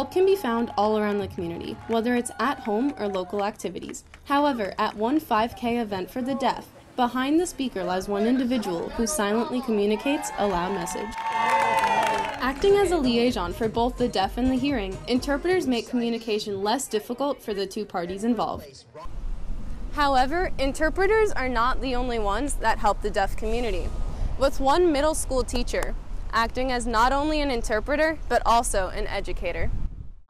Help can be found all around the community, whether it's at home or local activities. However, at one 5K event for the deaf, behind the speaker lies one individual who silently communicates a loud message. Acting as a liaison for both the deaf and the hearing, interpreters make communication less difficult for the two parties involved. However, interpreters are not the only ones that help the deaf community. With one middle school teacher, acting as not only an interpreter, but also an educator.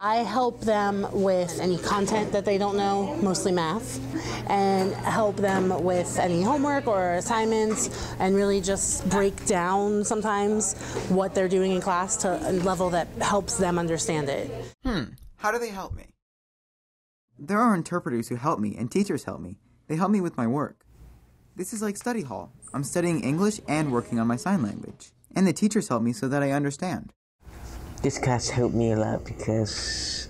I help them with any content that they don't know, mostly math, and help them with any homework or assignments, and really just break down sometimes what they're doing in class to a level that helps them understand it. Hmm, how do they help me? There are interpreters who help me, and teachers help me. They help me with my work. This is like study hall. I'm studying English and working on my sign language. And the teachers help me so that I understand. This class helped me a lot because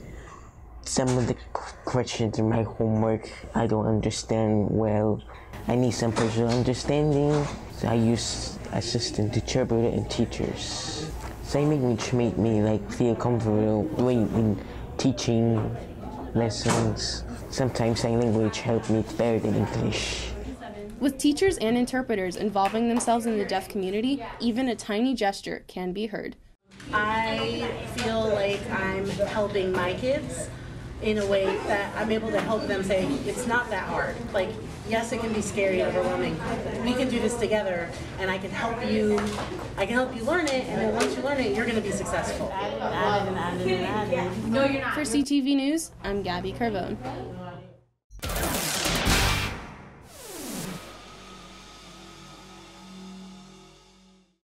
some of the questions in my homework I don't understand well. I need some personal understanding, so I use assistant interpreter and teachers. Sign language made me like feel comfortable doing in teaching lessons. Sometimes sign language helped me better than English. With teachers and interpreters involving themselves in the deaf community, even a tiny gesture can be heard. I feel like I'm helping my kids in a way that I'm able to help them say it's not that hard. Like, yes, it can be scary, and overwhelming. We can do this together, and I can help you. I can help you learn it, and then once you learn it, you're going to be successful. No you're not For CTV News, I'm Gabby Carvone.